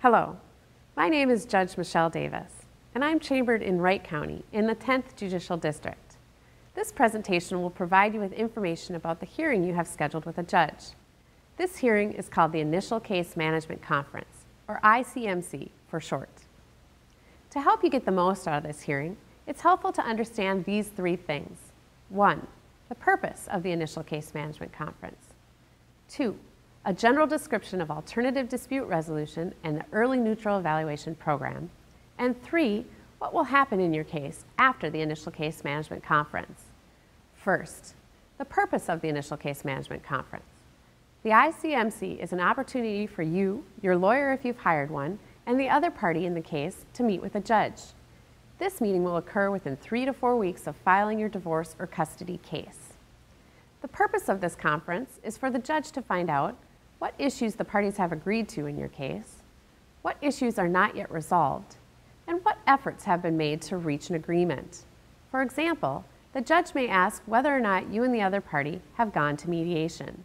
Hello, my name is Judge Michelle Davis, and I'm chambered in Wright County in the 10th Judicial District. This presentation will provide you with information about the hearing you have scheduled with a judge. This hearing is called the Initial Case Management Conference, or ICMC for short. To help you get the most out of this hearing, it's helpful to understand these three things. One, the purpose of the Initial Case Management Conference. Two, a general description of alternative dispute resolution and the early neutral evaluation program. And three, what will happen in your case after the initial case management conference. First, the purpose of the initial case management conference. The ICMC is an opportunity for you, your lawyer if you've hired one, and the other party in the case to meet with a judge. This meeting will occur within three to four weeks of filing your divorce or custody case. The purpose of this conference is for the judge to find out what issues the parties have agreed to in your case, what issues are not yet resolved, and what efforts have been made to reach an agreement. For example, the judge may ask whether or not you and the other party have gone to mediation.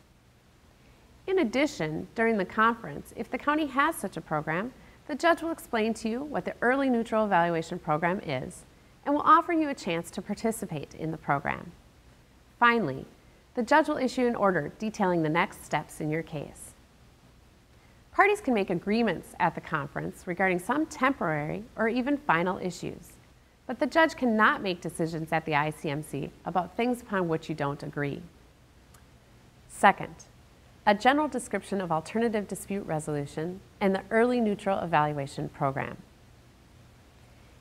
In addition, during the conference, if the county has such a program, the judge will explain to you what the Early Neutral Evaluation Program is and will offer you a chance to participate in the program. Finally, the judge will issue an order detailing the next steps in your case. Parties can make agreements at the conference regarding some temporary or even final issues, but the judge cannot make decisions at the ICMC about things upon which you don't agree. Second, a general description of alternative dispute resolution and the early neutral evaluation program.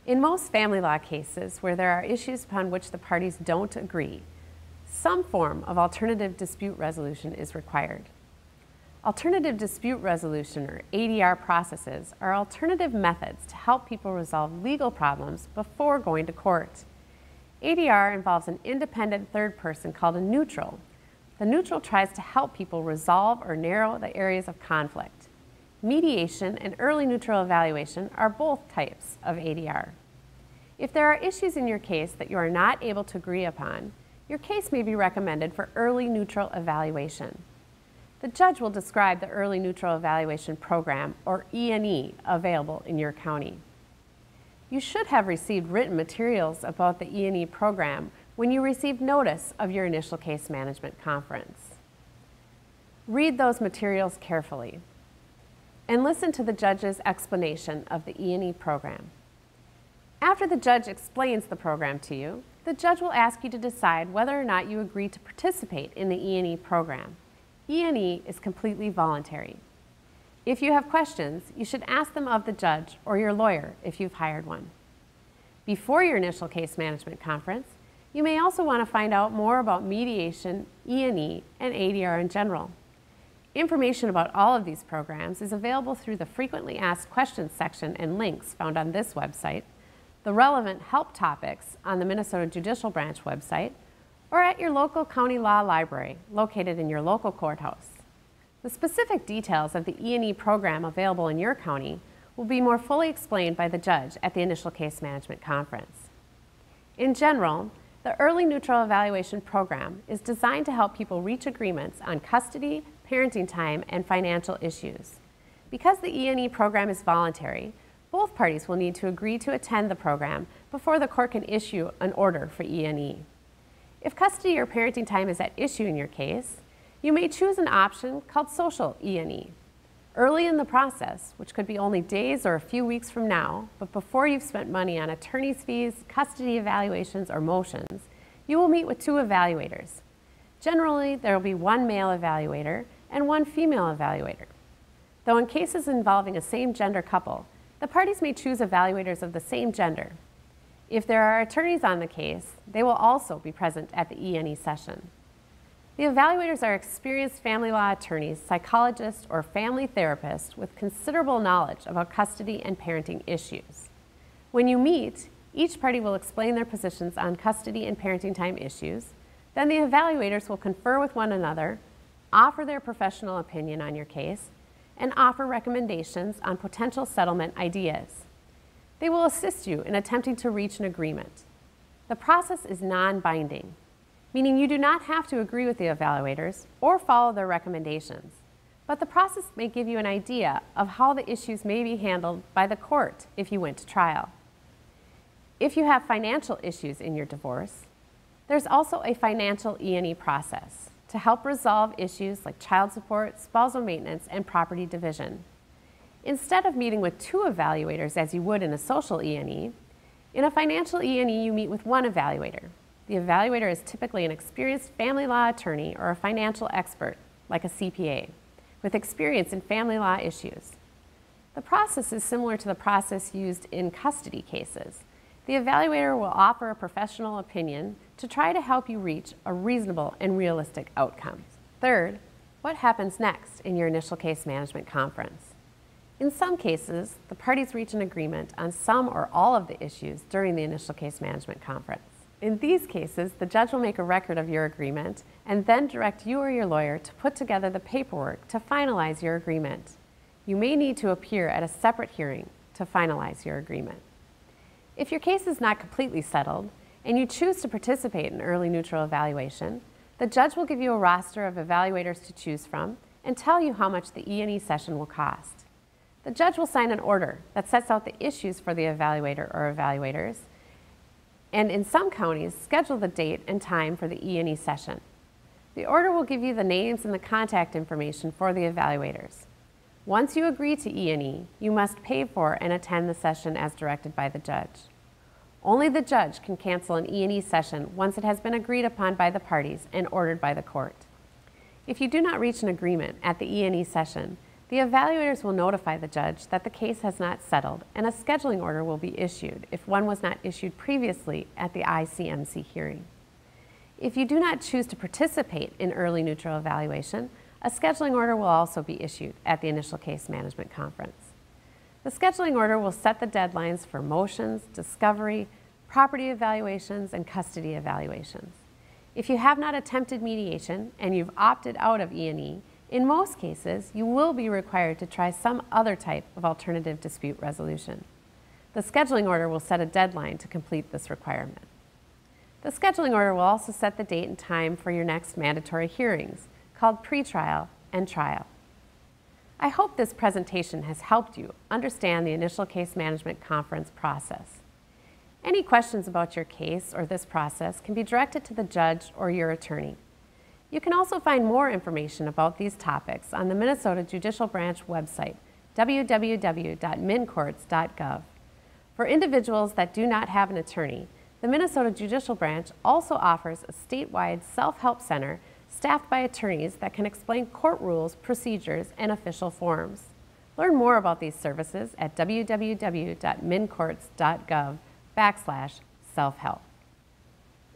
In most family law cases where there are issues upon which the parties don't agree, some form of alternative dispute resolution is required. Alternative dispute resolution, or ADR processes, are alternative methods to help people resolve legal problems before going to court. ADR involves an independent third person called a neutral. The neutral tries to help people resolve or narrow the areas of conflict. Mediation and early neutral evaluation are both types of ADR. If there are issues in your case that you are not able to agree upon, your case may be recommended for early neutral evaluation. The judge will describe the Early Neutral Evaluation Program, or ENE, available in your county. You should have received written materials about the ENE program when you received notice of your initial case management conference. Read those materials carefully and listen to the judge's explanation of the ENE program. After the judge explains the program to you, the judge will ask you to decide whether or not you agree to participate in the ENE program. ENE is completely voluntary. If you have questions, you should ask them of the judge or your lawyer if you've hired one. Before your initial case management conference, you may also want to find out more about mediation, ENE, and ADR in general. Information about all of these programs is available through the Frequently Asked Questions section and links found on this website, the relevant help topics on the Minnesota Judicial Branch website, or at your local county law library located in your local courthouse. The specific details of the ENE program available in your county will be more fully explained by the judge at the initial case management conference. In general, the Early Neutral Evaluation Program is designed to help people reach agreements on custody, parenting time, and financial issues. Because the ENE program is voluntary, both parties will need to agree to attend the program before the court can issue an order for ENE. If custody or parenting time is at issue in your case, you may choose an option called social ENE. Early in the process, which could be only days or a few weeks from now, but before you've spent money on attorney's fees, custody evaluations, or motions, you will meet with two evaluators. Generally, there will be one male evaluator and one female evaluator. Though in cases involving a same-gender couple, the parties may choose evaluators of the same gender. If there are attorneys on the case, they will also be present at the ENE session. The evaluators are experienced family law attorneys, psychologists, or family therapists with considerable knowledge about custody and parenting issues. When you meet, each party will explain their positions on custody and parenting time issues. Then the evaluators will confer with one another, offer their professional opinion on your case, and offer recommendations on potential settlement ideas. They will assist you in attempting to reach an agreement. The process is non-binding, meaning you do not have to agree with the evaluators or follow their recommendations, but the process may give you an idea of how the issues may be handled by the court if you went to trial. If you have financial issues in your divorce, there's also a financial ENE process to help resolve issues like child support, spousal maintenance, and property division. Instead of meeting with two evaluators as you would in a social ENE, in a financial ENE you meet with one evaluator. The evaluator is typically an experienced family law attorney or a financial expert, like a CPA, with experience in family law issues. The process is similar to the process used in custody cases. The evaluator will offer a professional opinion to try to help you reach a reasonable and realistic outcome. Third, what happens next in your initial case management conference? In some cases, the parties reach an agreement on some or all of the issues during the initial case management conference. In these cases, the judge will make a record of your agreement and then direct you or your lawyer to put together the paperwork to finalize your agreement. You may need to appear at a separate hearing to finalize your agreement. If your case is not completely settled and you choose to participate in early neutral evaluation, the judge will give you a roster of evaluators to choose from and tell you how much the ENE session will cost. The judge will sign an order that sets out the issues for the evaluator or evaluators, and in some counties, schedule the date and time for the ENE session. The order will give you the names and the contact information for the evaluators. Once you agree to ENE, you must pay for and attend the session as directed by the judge. Only the judge can cancel an ENE session once it has been agreed upon by the parties and ordered by the court. If you do not reach an agreement at the ENE session, the evaluators will notify the judge that the case has not settled and a scheduling order will be issued if one was not issued previously at the ICMC hearing. If you do not choose to participate in early neutral evaluation, a scheduling order will also be issued at the initial case management conference. The scheduling order will set the deadlines for motions, discovery, property evaluations, and custody evaluations. If you have not attempted mediation and you've opted out of ENE, in most cases, you will be required to try some other type of alternative dispute resolution. The scheduling order will set a deadline to complete this requirement. The scheduling order will also set the date and time for your next mandatory hearings, called pretrial and trial. I hope this presentation has helped you understand the initial case management conference process. Any questions about your case or this process can be directed to the judge or your attorney. You can also find more information about these topics on the Minnesota Judicial Branch website, www.mncourts.gov. For individuals that do not have an attorney, the Minnesota Judicial Branch also offers a statewide self-help center staffed by attorneys that can explain court rules, procedures, and official forms. Learn more about these services at www.mncourts.gov backslash self-help.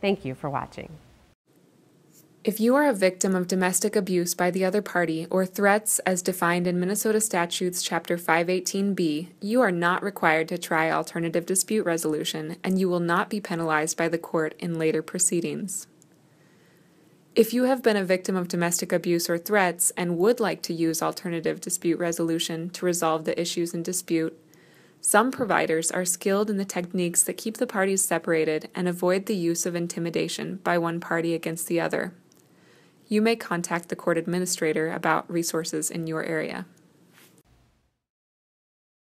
Thank you for watching. If you are a victim of domestic abuse by the other party or threats as defined in Minnesota Statutes Chapter 518B, you are not required to try alternative dispute resolution and you will not be penalized by the court in later proceedings. If you have been a victim of domestic abuse or threats and would like to use alternative dispute resolution to resolve the issues in dispute, some providers are skilled in the techniques that keep the parties separated and avoid the use of intimidation by one party against the other you may contact the court administrator about resources in your area.